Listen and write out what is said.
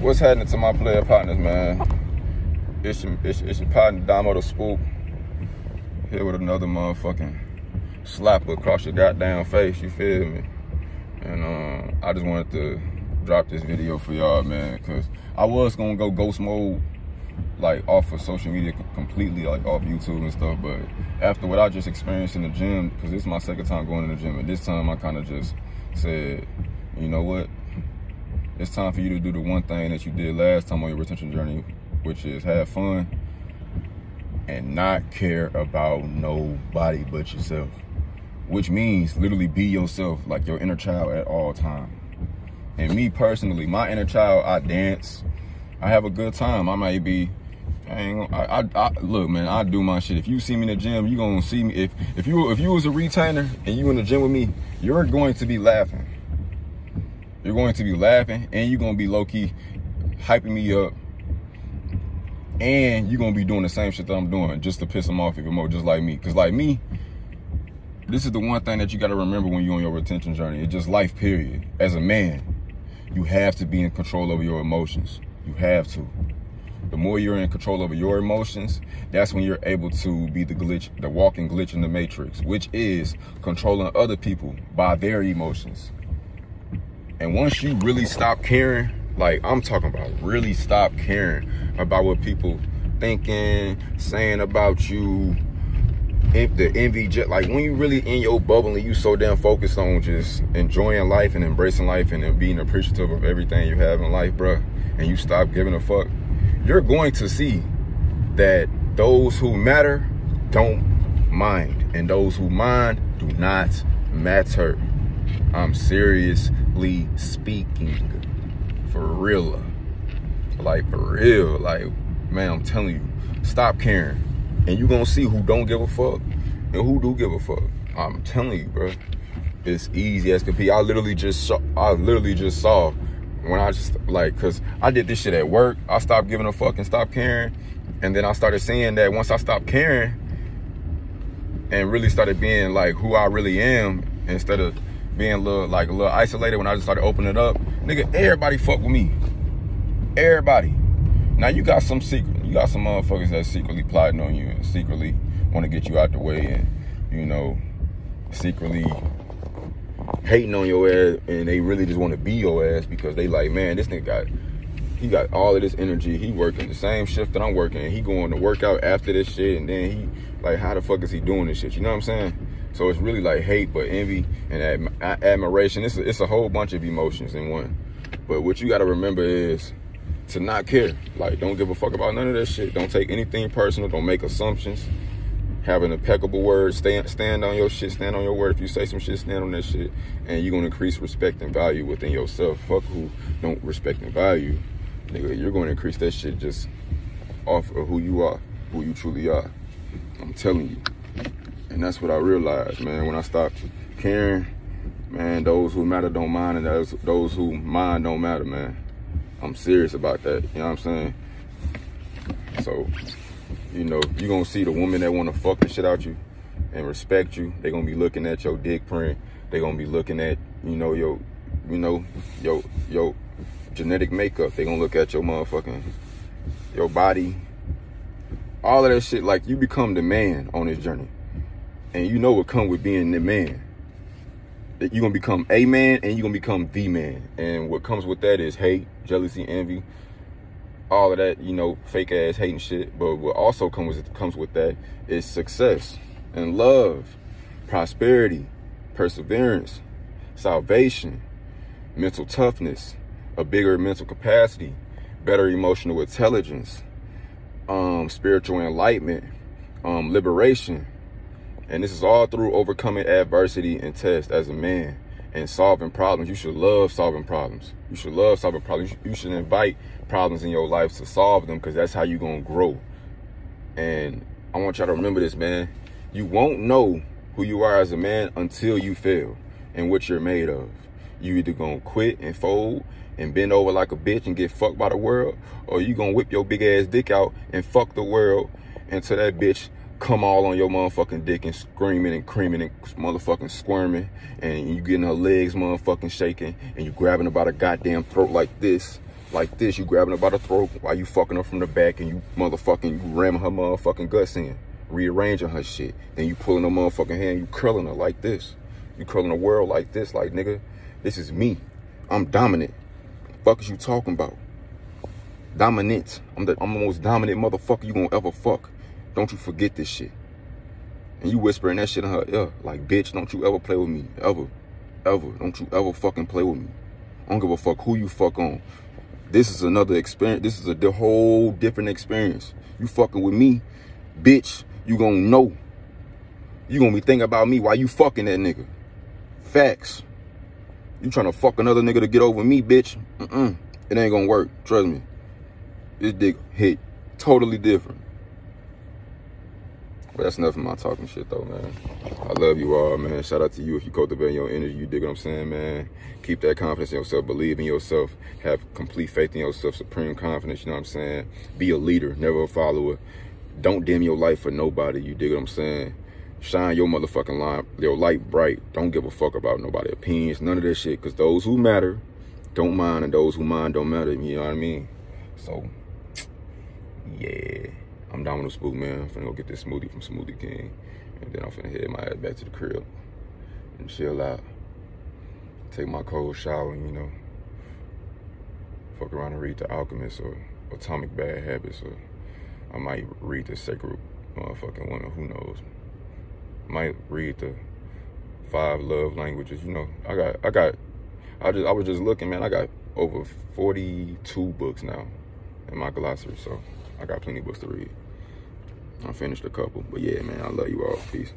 What's happening to my player partners, man? It's your, it's, it's your partner, Damo the Spook. Here with another motherfucking slapper across your goddamn face, you feel me? And uh, I just wanted to drop this video for y'all, man, because I was gonna go ghost mode, like off of social media completely, like off YouTube and stuff. But after what I just experienced in the gym, because this is my second time going to the gym, and this time I kind of just said, you know what? It's time for you to do the one thing that you did last time on your retention journey, which is have fun and not care about nobody but yourself. Which means literally be yourself, like your inner child at all time. And me personally, my inner child, I dance. I have a good time. I might be I I, I, I, look, man. I do my shit. If you see me in the gym, you gonna see me. If if you if you was a retainer and you in the gym with me, you're going to be laughing. You're going to be laughing and you're going to be low key hyping me up. And you're going to be doing the same shit that I'm doing just to piss them off even more, just like me. Because, like me, this is the one thing that you got to remember when you're on your retention journey. It's just life, period. As a man, you have to be in control over your emotions. You have to. The more you're in control over your emotions, that's when you're able to be the glitch, the walking glitch in the matrix, which is controlling other people by their emotions. And once you really stop caring, like I'm talking about really stop caring about what people thinking, saying about you, if the envy, just like when you really in your bubble and you so damn focused on just enjoying life and embracing life and being appreciative of everything you have in life, bruh, and you stop giving a fuck, you're going to see that those who matter don't mind, and those who mind do not matter. I'm seriously speaking. For real. Like, for real. Like, man, I'm telling you, stop caring. And you gonna see who don't give a fuck and who do give a fuck. I'm telling you, bro. It's easy as can be. I literally just saw, I literally just saw when I just like, cause I did this shit at work. I stopped giving a fuck and stopped caring. And then I started seeing that once I stopped caring and really started being like who I really am instead of being a little like a little isolated when I just started opening it up. Nigga, everybody fuck with me. Everybody. Now you got some secret, you got some motherfuckers that secretly plotting on you and secretly want to get you out the way and you know secretly hating on your ass and they really just want to be your ass because they like, man, this nigga got he got all of this energy. He working the same shift that I'm working. He going to work out after this shit and then he like how the fuck is he doing this shit? You know what I'm saying? So it's really like hate, but envy and adm admiration. It's a, it's a whole bunch of emotions in one. But what you got to remember is to not care. Like, don't give a fuck about none of that shit. Don't take anything personal. Don't make assumptions. Have an impeccable word. Stand, stand on your shit. Stand on your word. If you say some shit, stand on that shit. And you're going to increase respect and value within yourself. Fuck who don't respect and value. Nigga, you're going to increase that shit just off of who you are, who you truly are. I'm telling you. And that's what I realized, man, when I stopped caring, man, those who matter don't mind, and those, who mind don't matter, man. I'm serious about that, you know what I'm saying? So, you know, you're gonna see the woman that wanna fuck the shit out you and respect you. They're gonna be looking at your dick print. They're gonna be looking at, you know, your, you know, your, your genetic makeup. They're gonna look at your motherfucking, your body. All of that shit, like you become the man on this journey and you know what come with being the man. You're gonna become a man and you're gonna become the man. And what comes with that is hate, jealousy, envy, all of that, you know, fake ass hating shit. But what also comes with comes with that is success and love, prosperity, perseverance, salvation, mental toughness, a bigger mental capacity, better emotional intelligence, um, spiritual enlightenment, um, liberation, and this is all through overcoming adversity and tests as a man and solving problems. You should love solving problems. You should love solving problems. You should invite problems in your life to solve them because that's how you're going to grow. And I want y'all to remember this, man. You won't know who you are as a man until you fail and what you're made of. You either going to quit and fold and bend over like a bitch and get fucked by the world, or you going to whip your big ass dick out and fuck the world until that bitch come all on your motherfucking dick and screaming and creaming and motherfucking squirming and you getting her legs motherfucking shaking and you grabbing her by the goddamn throat like this like this. You grabbing her by the throat while you fucking her from the back and you motherfucking, you ramming her motherfucking guts in. Rearranging her shit. Then you pulling her motherfucking hand, you curling her like this. You curling the world like this, like nigga, this is me. I'm dominant. Fuck is you talking about? Dominant. I'm the I'm the most dominant motherfucker you gonna ever fuck. Don't you forget this shit. And you whispering that shit in her ear. Like, bitch, don't you ever play with me. Ever. Ever. Don't you ever fucking play with me. I don't give a fuck who you fuck on. This is another experience. This is a whole different experience. You fucking with me, bitch, you gonna know. You gonna be thinking about me while you fucking that nigga. Facts. You trying to fuck another nigga to get over me, bitch. Mm-mm. It ain't gonna work. Trust me. This dick hit totally different. But that's enough of my talking shit though, man. I love you all, man. Shout out to you if you cultivate your energy. You dig what I'm saying, man? Keep that confidence in yourself. Believe in yourself. Have complete faith in yourself. Supreme confidence, you know what I'm saying? Be a leader, never a follower. Don't dim your light for nobody. You dig what I'm saying? Shine your motherfucking light, your light bright. Don't give a fuck about nobody opinions, none of that shit. Cause those who matter don't mind, and those who mind don't matter. You know what I mean? So, yeah. I'm Domino Spook, man. I'm finna go get this smoothie from Smoothie King. And then I'm finna head my ass back to the crib and chill out. Take my cold shower you know, fuck around and read The Alchemist or Atomic Bad Habits or I might read The Sacred Motherfucking Woman, who knows. Might read the five love languages, you know. I got, I got, I just, I was just looking, man. I got over 42 books now in my glossary, so I got plenty books to read. I finished a couple. But yeah, man, I love you all. Peace.